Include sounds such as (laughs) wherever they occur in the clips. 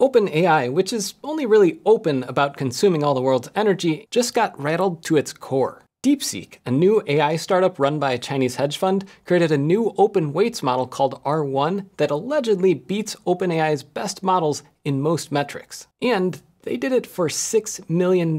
OpenAI, which is only really open about consuming all the world's energy, just got rattled to its core. DeepSeek, a new AI startup run by a Chinese hedge fund, created a new open weights model called R1 that allegedly beats OpenAI's best models in most metrics. And they did it for $6 million,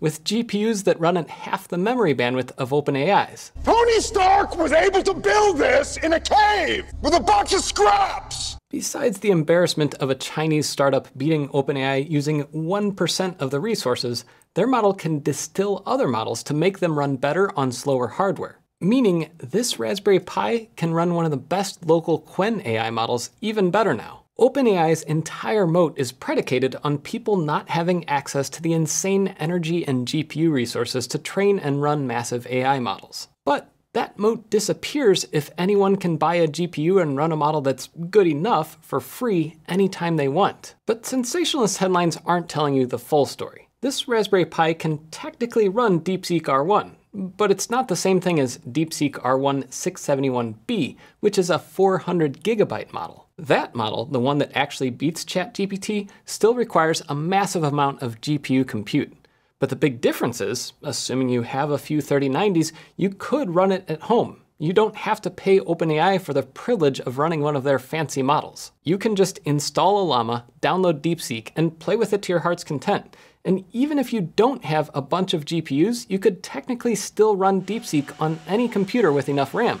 with GPUs that run at half the memory bandwidth of OpenAI's. Tony Stark was able to build this in a cave with a box of scraps! Besides the embarrassment of a Chinese startup beating OpenAI using 1% of the resources, their model can distill other models to make them run better on slower hardware. Meaning, this Raspberry Pi can run one of the best local Qwen AI models even better now. OpenAI's entire moat is predicated on people not having access to the insane energy and GPU resources to train and run massive AI models. But that moat disappears if anyone can buy a GPU and run a model that's good enough for free anytime they want. But sensationalist headlines aren't telling you the full story. This Raspberry Pi can technically run DeepSeek R1, but it's not the same thing as DeepSeek R1 671B, which is a 400 gigabyte model. That model, the one that actually beats ChatGPT, still requires a massive amount of GPU compute. But the big difference is, assuming you have a few 3090s, you could run it at home. You don't have to pay OpenAI for the privilege of running one of their fancy models. You can just install Ollama, download DeepSeek, and play with it to your heart's content. And even if you don't have a bunch of GPUs, you could technically still run DeepSeek on any computer with enough RAM.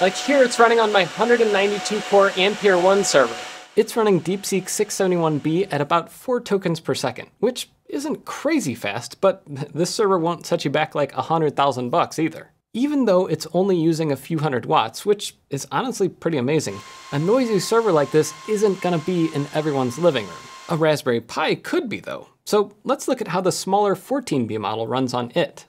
Like here, it's running on my 192 core AmpereOne server. It's running DeepSeek 671B at about 4 tokens per second, which isn't crazy fast, but (laughs) this server won't set you back like 100,000 bucks either. Even though it's only using a few hundred watts, which is honestly pretty amazing, a noisy server like this isn't gonna be in everyone's living room. A Raspberry Pi could be though, so let's look at how the smaller 14B model runs on it.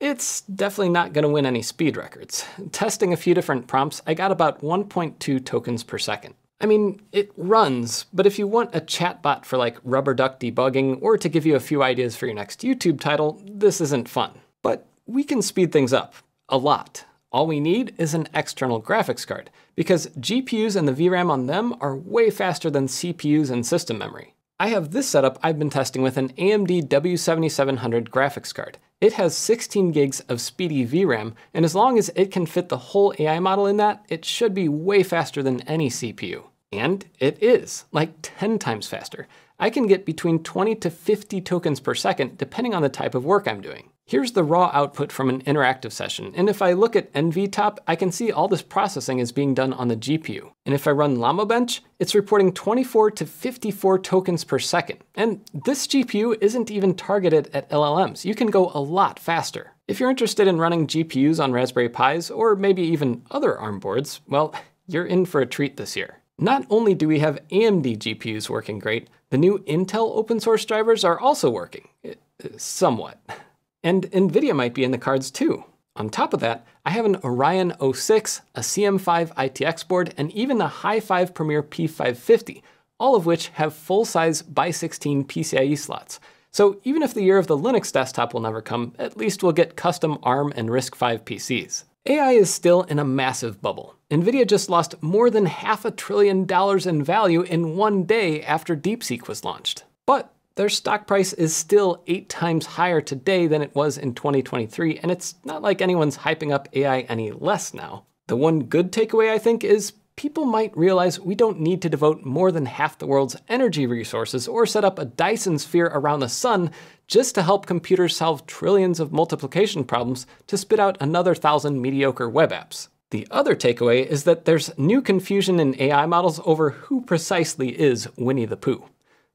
It's definitely not going to win any speed records. Testing a few different prompts, I got about 1.2 tokens per second. I mean, it runs, but if you want a chatbot for like rubber duck debugging or to give you a few ideas for your next YouTube title, this isn't fun. But we can speed things up, a lot. All we need is an external graphics card, because GPUs and the VRAM on them are way faster than CPUs and system memory. I have this setup I've been testing with an AMD W7700 graphics card. It has 16 gigs of speedy VRAM, and as long as it can fit the whole AI model in that, it should be way faster than any CPU. And it is, like 10 times faster. I can get between 20 to 50 tokens per second depending on the type of work I'm doing. Here's the raw output from an interactive session, and if I look at NVTOP, I can see all this processing is being done on the GPU. And if I run llama-bench, it's reporting 24 to 54 tokens per second. And this GPU isn't even targeted at LLMs. You can go a lot faster. If you're interested in running GPUs on Raspberry Pis, or maybe even other ARM boards, well, (laughs) you're in for a treat this year. Not only do we have AMD GPUs working great, the new Intel open source drivers are also working. Eh, somewhat. (laughs) And NVIDIA might be in the cards too. On top of that, I have an Orion O6, a CM5 ITX board, and even the HiFive Premier P550, all of which have full-size by 16 PCIe slots. So even if the year of the Linux desktop will never come, at least we'll get custom ARM and RISC-V PCs. AI is still in a massive bubble. NVIDIA just lost more than half a trillion dollars in value in one day after DeepSeek was launched. But their stock price is still eight times higher today than it was in 2023, and it's not like anyone's hyping up AI any less now. The one good takeaway, I think, is people might realize we don't need to devote more than half the world's energy resources or set up a Dyson sphere around the sun just to help computers solve trillions of multiplication problems to spit out another thousand mediocre web apps. The other takeaway is that there's new confusion in AI models over who precisely is Winnie the Pooh.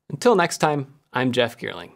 Until next time, I'm Jeff Geerling.